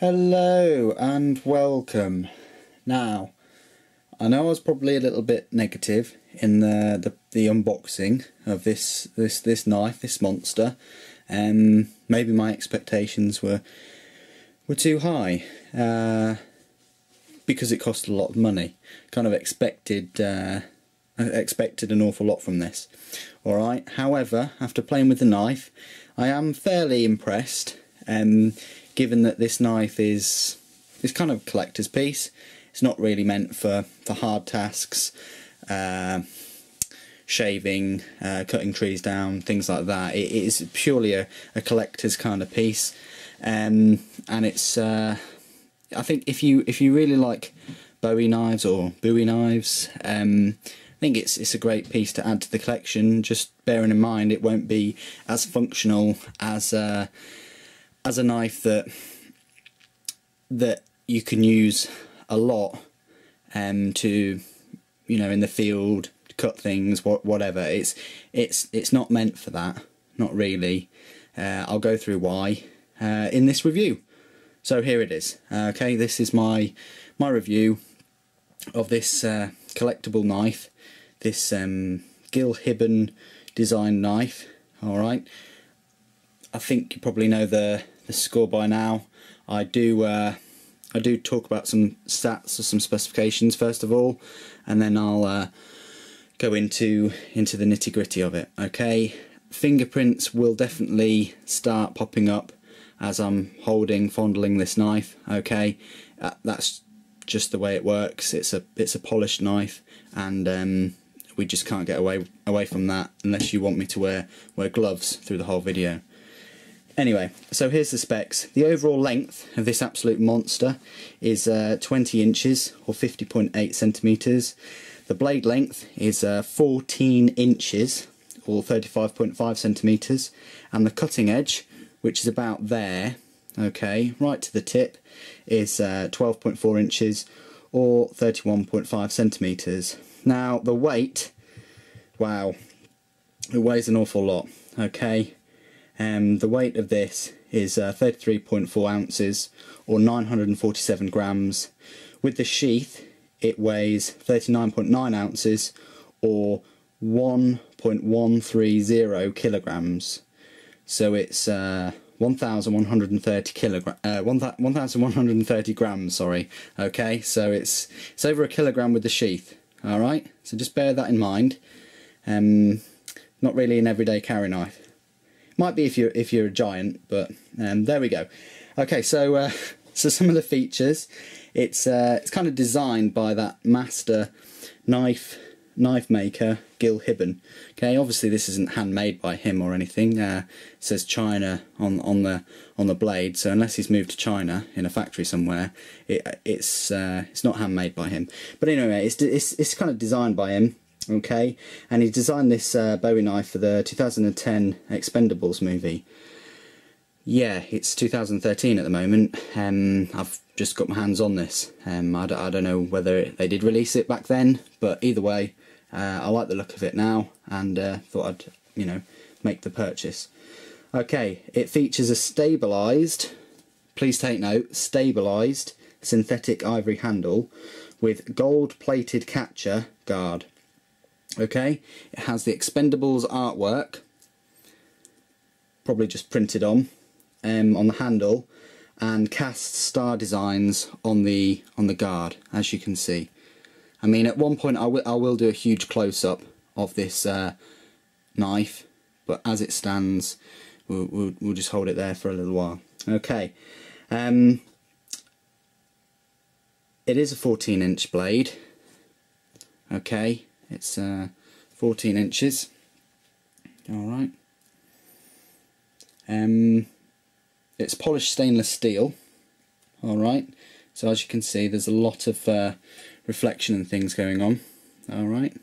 Hello and welcome. Now, I know I was probably a little bit negative in the the, the unboxing of this this this knife, this monster. Um, maybe my expectations were were too high uh, because it cost a lot of money. Kind of expected uh, expected an awful lot from this. All right. However, after playing with the knife, I am fairly impressed. Um, given that this knife is is kind of a collector's piece. It's not really meant for, for hard tasks, uh, shaving, uh, cutting trees down, things like that. it is purely a, a collector's kind of piece, um, and it's. Uh, I think if you if you really like Bowie knives or Bowie knives, um, I think it's it's a great piece to add to the collection. Just bearing in mind it won't be as functional as uh, as a knife that that you can use a lot um, to you know in the field cut things what whatever. It's it's it's not meant for that. Not really. Uh, I'll go through why uh, in this review. So here it is. Okay this is my my review of this uh, collectible knife. This um, Gil Hibben design knife. Alright I think you probably know the the score by now. I do uh, I do talk about some stats or some specifications first of all, and then I'll uh, go into into the nitty gritty of it. Okay, fingerprints will definitely start popping up as I'm holding, fondling this knife. Okay, uh, that's just the way it works. It's a it's a polished knife, and um, we just can't get away away from that unless you want me to wear wear gloves through the whole video. Anyway, so here's the specs. The overall length of this absolute monster is uh, 20 inches or 50.8 centimetres. The blade length is uh, 14 inches or 35.5 centimetres and the cutting edge, which is about there, okay, right to the tip, is uh, 12.4 inches or 31.5 centimetres. Now the weight, wow, it weighs an awful lot, okay. Um, the weight of this is uh, 33.4 ounces or 947 grams. With the sheath it weighs 39.9 ounces or 1.130 kilograms. So it's uh, 1,130 kilogram, uh, 1,130 grams. Sorry. Okay, so it's it's over a kilogram with the sheath. All right. So just bear that in mind. Um, not really an everyday carry knife. Might be if you're if you're a giant, but um, there we go. Okay, so uh, so some of the features. It's uh, it's kind of designed by that master knife knife maker Gil Hibben. Okay, obviously this isn't handmade by him or anything. Uh, it says China on on the on the blade, so unless he's moved to China in a factory somewhere, it, it's uh, it's not handmade by him. But anyway, it's it's it's kind of designed by him okay and he designed this uh, bowie knife for the 2010 expendables movie. Yeah it's 2013 at the moment. Um, I've just got my hands on this. Um, I, don't, don't know whether they did release it back then but either way uh, I like the look of it now and uh, thought I'd you know make the purchase. Okay it features a stabilized please take note stabilized synthetic ivory handle with gold plated catcher guard Okay, it has the Expendables artwork, probably just printed on, um, on the handle, and cast star designs on the on the guard, as you can see. I mean, at one point I will I will do a huge close up of this uh, knife, but as it stands, we'll, we'll, we'll just hold it there for a little while. Okay. Um, it is a 14 inch blade. Okay, it's uh, 14 inches. Alright. Um, it's polished stainless steel. Alright. So as you can see there's a lot of uh, reflection and things going on. Alright.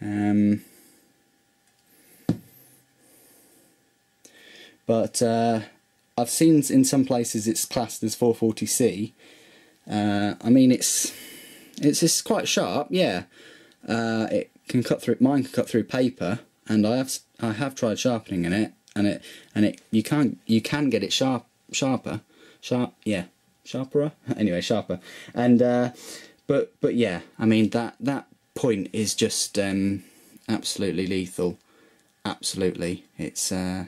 Um, but uh, I've seen in some places it's classed as 440C. Uh, I mean it's it's it's quite sharp, yeah, uh, it can cut through mine can cut through paper and I have I have tried sharpening in it and it and it you can't you can get it sharp sharper sharp, yeah, sharper anyway, sharper, and uh, but but yeah, I mean that that point is just um, absolutely lethal. Absolutely, it's uh,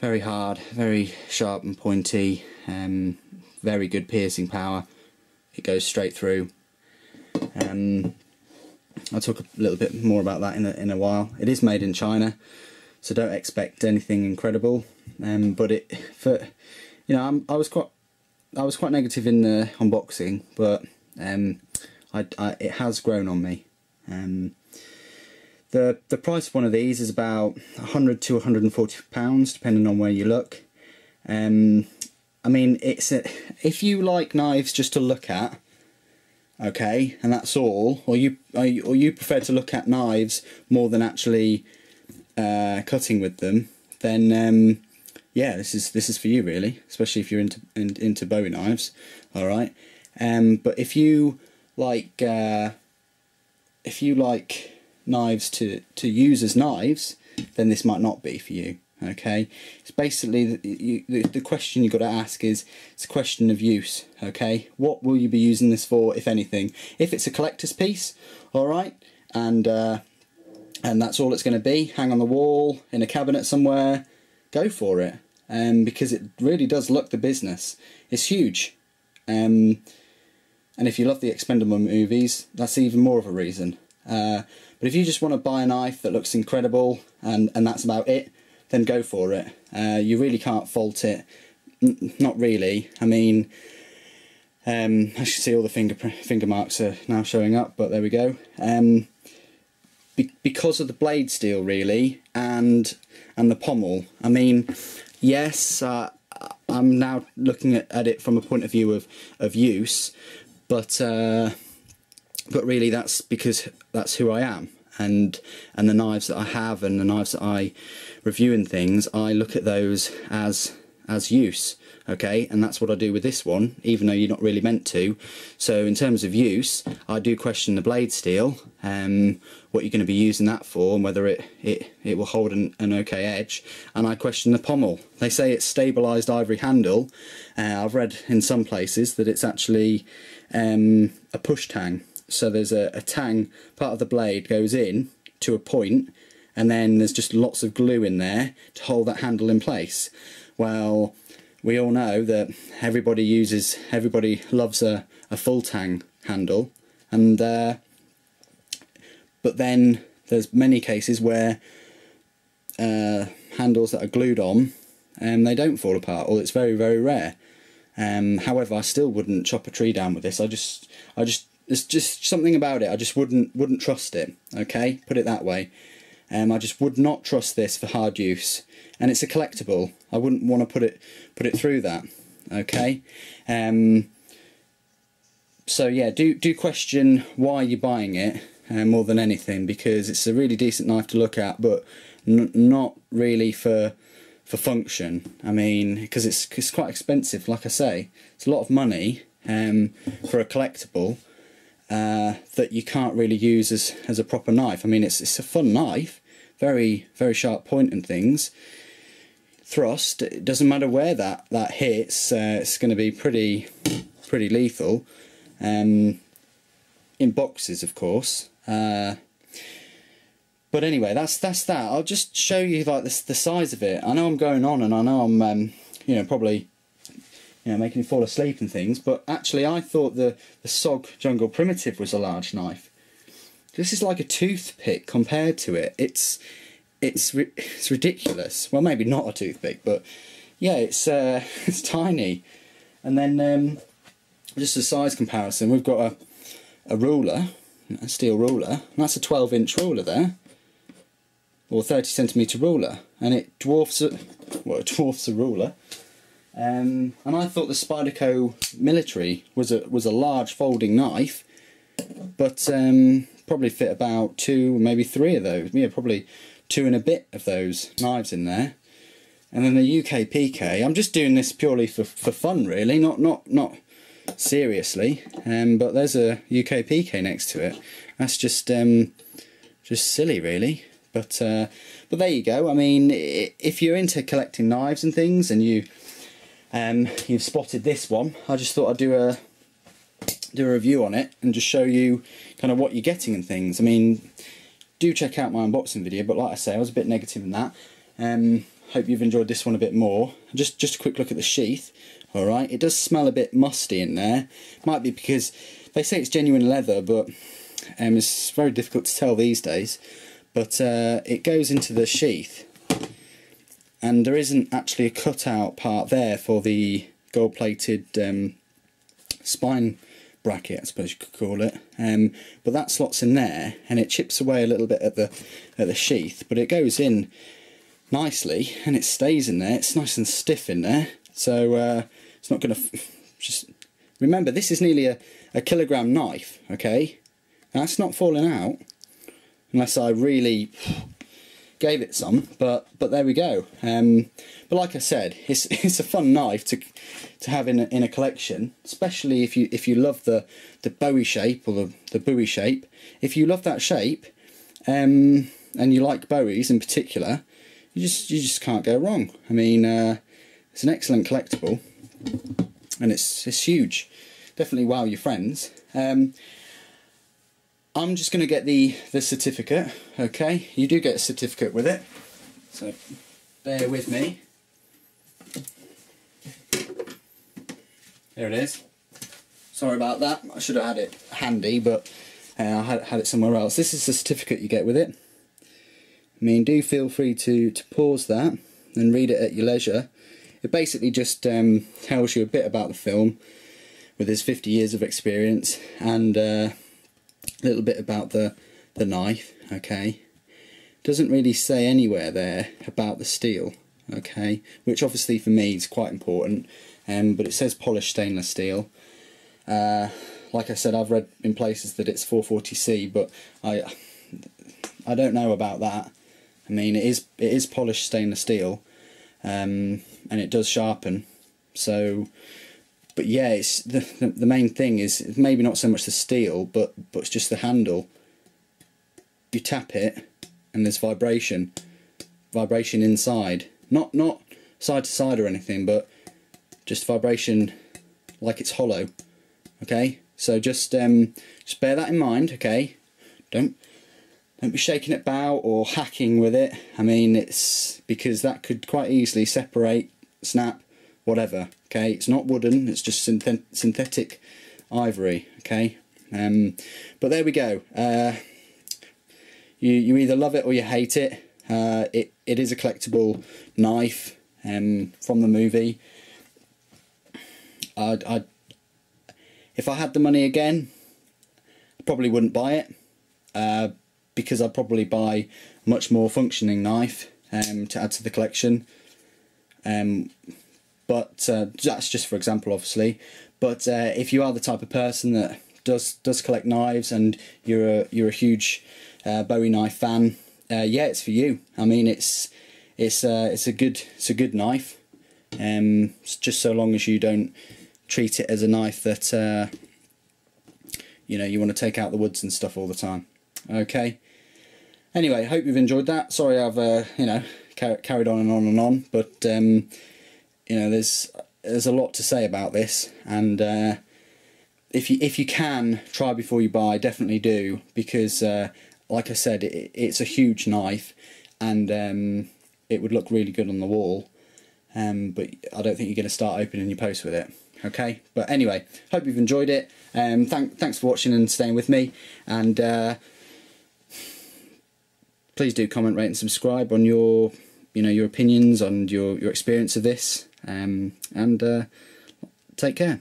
very hard, very sharp and pointy. Um, very good piercing power. It goes straight through. Um, I'll talk a little bit more about that in a, in a while. It is made in China, so don't expect anything incredible. Um, but it for you know I'm, i was quite I was quite negative in the unboxing, but um, I, I, it has grown on me. Um, the the price of one of these is about 100 to 140 pounds, depending on where you look. Um, I mean, it's a, if you like knives just to look at, okay, and that's all, or you or you prefer to look at knives more than actually uh, cutting with them, then um, yeah, this is this is for you really, especially if you're into in, into Bowie knives. All right, um, but if you like uh, if you like knives to to use as knives, then this might not be for you. Okay, it's basically the, you, the, the question you've got to ask is it's a question of use. Okay, what will you be using this for, if anything? If it's a collector's piece, all right, and uh, and that's all it's going to be, hang on the wall in a cabinet somewhere, go for it. Um, because it really does look the business. It's huge. Um, and if you love the Expendable movies, that's even more of a reason. Uh, but if you just want to buy a knife that looks incredible and, and that's about it, then go for it. Uh, you really can't fault it. N not really. I mean, um, I should see all the finger finger marks are now showing up, but there we go. Um, be because of the blade steel, really, and and the pommel. I mean, yes, uh, I'm now looking at, at it from a point of view of of use, but uh, but really that's because that's who I am and and the knives that I have and the knives that I review and things I look at those as as use okay? And that's what I do with this one even though you're not really meant to. So in terms of use I do question the blade steel um, what you're going to be using that for and whether it it, it will hold an, an okay edge. And I question the pommel. They say it's stabilized ivory handle. Uh, I've read in some places that it's actually um, a push tang so there's a, a tang, part of the blade goes in to a point and then there's just lots of glue in there to hold that handle in place. Well, we all know that everybody uses, everybody loves a, a full tang handle and uh, but then there's many cases where uh, handles that are glued on and um, they don't fall apart or it's very very rare um, however I still wouldn't chop a tree down with this I just I just there's just something about it. I just wouldn't wouldn't trust it. Okay, put it that way. Um, I just would not trust this for hard use, and it's a collectible. I wouldn't want to put it put it through that. Okay. Um, so yeah, do do question why you're buying it uh, more than anything because it's a really decent knife to look at, but not really for for function. I mean, because it's it's quite expensive. Like I say, it's a lot of money um, for a collectible uh, that you can't really use as, as a proper knife. I mean, it's, it's a fun knife, very, very sharp point and things. Thrust, it doesn't matter where that, that hits, uh, it's going to be pretty, pretty lethal. Um, in boxes, of course. Uh, but anyway, that's that's that. I'll just show you like this the size of it. I know I'm going on, and I know I'm um, you know probably you know, making you fall asleep and things. But actually, I thought the, the SOG Jungle Primitive was a large knife. This is like a toothpick compared to it. It's it's it's ridiculous. Well, maybe not a toothpick, but yeah, it's uh, it's tiny. And then um, just a size comparison, we've got a a ruler, a steel ruler, and that's a 12 inch ruler there, or 30 centimetre ruler, and it dwarfs a, well, it dwarfs a ruler. Um, and I thought the Spyderco Military was a was a large folding knife, but um, probably fit about two, maybe three of those. Yeah, probably two and a bit of those knives in there. And then the UK PK. I'm just doing this purely for for fun, really, not not not seriously. Um, but there's a UK PK next to it. That's just um, just silly, really. But uh, but there you go. I mean, if you're into collecting knives and things, and you um, you've spotted this one, I just thought I'd do a do a review on it and just show you kind of what you're getting and things. I mean, do check out my unboxing video, but like I say, I was a bit negative in that. Um, hope you've enjoyed this one a bit more. Just just a quick look at the sheath. All right, it does smell a bit musty in there. Might be because they say it's genuine leather, but um, it's very difficult to tell these days. But uh, it goes into the sheath, and there isn't actually a cutout part there for the gold-plated um, spine bracket, I suppose you could call it. Um, but that slots in there, and it chips away a little bit at the at the sheath, but it goes in nicely, and it stays in there. It's nice and stiff in there, so uh, it's not going to just. Remember, this is nearly a, a kilogram knife, okay? That's not falling out unless I really gave it some. But but there we go. Um, but like I said, it's it's a fun knife to to have in a, in a collection, especially if you if you love the the Bowie shape or the the Bowie shape. If you love that shape, um, and you like Bowies in particular, you just you just can't go wrong. I mean, uh, it's an excellent collectible, and it's it's huge. Definitely wow your friends. Um, I'm just going to get the, the certificate, okay? You do get a certificate with it, so bear with me. There it is. Sorry about that, I should have had it handy, but uh, I had, had it somewhere else. This is the certificate you get with it. I mean, do feel free to, to pause that and read it at your leisure. It basically just um, tells you a bit about the film with his 50 years of experience and uh, a little bit about the, the knife, okay. Doesn't really say anywhere there about the steel, okay, which obviously for me is quite important, um, but it says polished stainless steel. Uh, like I said, I've read in places that it's 440C, but I I don't know about that. I mean, it is it is polished stainless steel, um, and it does sharpen. So but yeah, it's the, the, the main thing is maybe not so much the steel, but but it's just the handle. You tap it, and there's vibration, vibration inside. Not not side to side or anything, but just vibration like it's hollow. Okay, so just um, just bear that in mind. Okay, don't don't be shaking it about or hacking with it. I mean, it's because that could quite easily separate, snap, whatever okay? It's not wooden it's just synthet synthetic ivory okay? Um, but there we go. Uh, you, you either love it or you hate it. Uh, it, it is a collectible knife um, from the movie. I'd, I'd, if I had the money again I probably wouldn't buy it uh, because I'd probably buy a much more functioning knife um, to add to the collection. Um, but uh, that's just for example, obviously. But uh, if you are the type of person that does does collect knives and you're a you're a huge uh, Bowie knife fan, uh, yeah, it's for you. I mean, it's it's uh, it's a good it's a good knife. Um, just so long as you don't treat it as a knife that uh, you know you want to take out the woods and stuff all the time. Okay. Anyway, hope you've enjoyed that. Sorry, I've you know carried on and on and on, but. Um, you know, there's there's a lot to say about this, and uh, if you if you can try before you buy, definitely do because, uh, like I said, it, it's a huge knife, and um, it would look really good on the wall. Um, but I don't think you're going to start opening your post with it. Okay, but anyway, hope you've enjoyed it. Um, thank, thanks for watching and staying with me, and uh, please do comment, rate, and subscribe on your, you know, your opinions on your your experience of this. Um, and uh, take care.